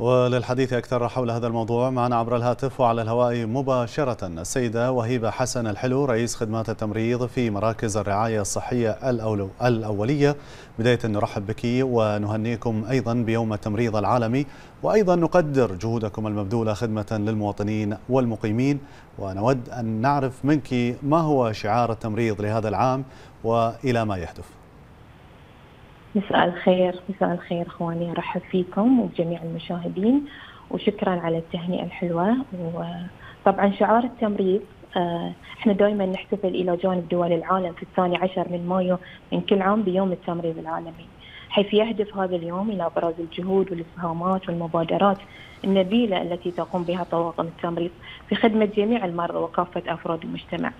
وللحديث أكثر حول هذا الموضوع معنا عبر الهاتف وعلى الهواء مباشرة السيدة وهيبة حسن الحلو رئيس خدمات التمريض في مراكز الرعاية الصحية الأولية. بداية نرحب بك ونهنيكم أيضا بيوم التمريض العالمي وأيضا نقدر جهودكم المبذولة خدمة للمواطنين والمقيمين. ونود أن نعرف منك ما هو شعار التمريض لهذا العام وإلى ما يهدف. مساء الخير مساء الخير أخواني أرحب فيكم وبجميع المشاهدين وشكرا على التهنئة الحلوة وطبعا شعار التمريض آه، إحنا دائما نحتفل إلى جانب دول العالم في الثاني عشر من مايو من كل عام بيوم التمريض العالمي حيث يهدف هذا اليوم إلى أبراز الجهود والإسهامات والمبادرات النبيلة التي تقوم بها طواقم التمريض في خدمة جميع المرضى وكافة أفراد المجتمع.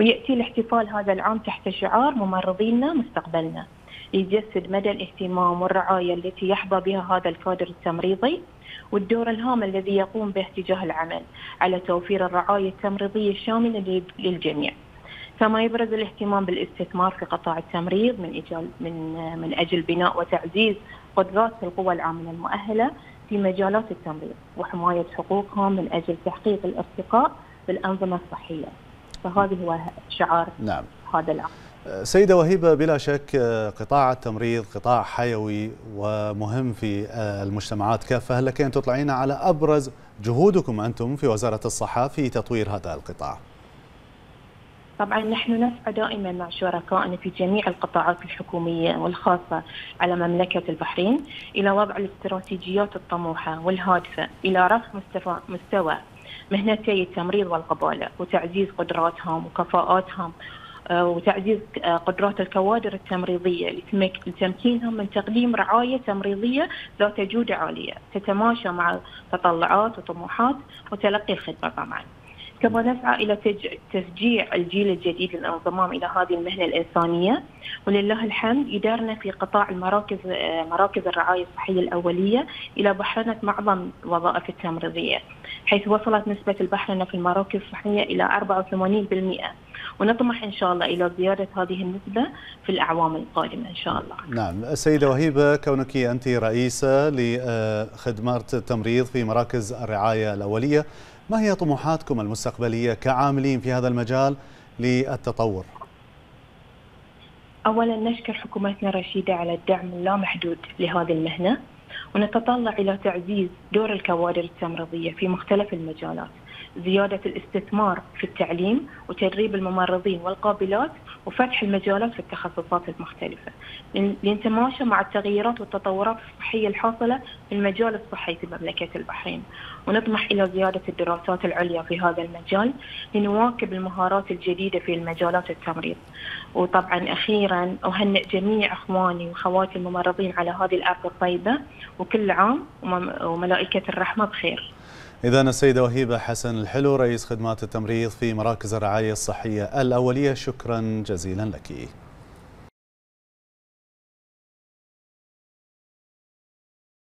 ويأتي الاحتفال هذا العام تحت شعار ممرضينا مستقبلنا. يجسد مدى الاهتمام والرعاية التي يحظى بها هذا الكادر التمريضي والدور الهام الذي يقوم به تجاه العمل على توفير الرعاية التمريضية الشاملة للجميع. كما يبرز الاهتمام بالاستثمار في قطاع التمريض من أجل من من أجل بناء وتعزيز قدرات القوى العاملة المؤهلة في مجالات التمريض وحماية حقوقهم من أجل تحقيق الارتقاء بالأنظمة الصحية. فهذا هو شعار نعم. هذا العام. سيدة وهيبة بلا شك قطاع التمريض قطاع حيوي ومهم في المجتمعات. كافة هل لك أن تطلعين على أبرز جهودكم أنتم في وزارة الصحة في تطوير هذا القطاع؟ طبعا نحن نسعى دائما مع شركائنا في جميع القطاعات الحكومية والخاصة على مملكة البحرين إلى وضع الاستراتيجيات الطموحة والهادفة إلى رفع مستوى مهنتي التمريض والقبالة وتعزيز قدراتهم وكفاءاتهم وتعزيز آه، قدرات الكوادر التمريضية. لتمكينهم من تقديم رعاية تمريضية ذات جودة عالية تتماشى مع تطلعات وطموحات وتلقي الخدمة طبعا. كما نسعى إلى تشجيع الجيل الجديد للانضمام إلى هذه المهنة الإنسانية. ولله الحمد يدارنا في قطاع المراكز آه، مراكز الرعاية الصحية الأولية إلى بحرنة معظم الوظائف التمريضية حيث وصلت نسبة البحرنة في المراكز الصحية إلى 84% ونطمح إن شاء الله إلى زياده هذه النسبة في الأعوام القادمة إن شاء الله. نعم، السيده وهيبة كونك أنت رئيسة لخدمات التمريض في مراكز الرعاية الأولية، ما هي طموحاتكم المستقبلية كعاملين في هذا المجال للتطور؟ اولا نشكر حكومتنا الرشيدة على الدعم اللامحدود لهذه المهنة ونتطلع إلى تعزيز دور الكوادر التمريضية في مختلف المجالات زيادة الاستثمار في التعليم وتدريب الممرضين والقابلات وفتح المجالات في التخصصات المختلفة. لنتماشى مع التغيرات والتطورات الصحية الحاصلة في المجال الصحي في مملكة البحرين. ونطمح إلى زيادة الدراسات العليا في هذا المجال لنواكب المهارات الجديدة في المجالات التمريض. وطبعا أخيرا أهنئ جميع أخواني وخواتي الممرضين على هذه الأرض الطيبة وكل عام وملائكة الرحمة بخير. إذا السيدة وهيبة حسن الحلو رئيس خدمات التمريض في مراكز الرعاية الصحية الأولية شكرا جزيلا لك.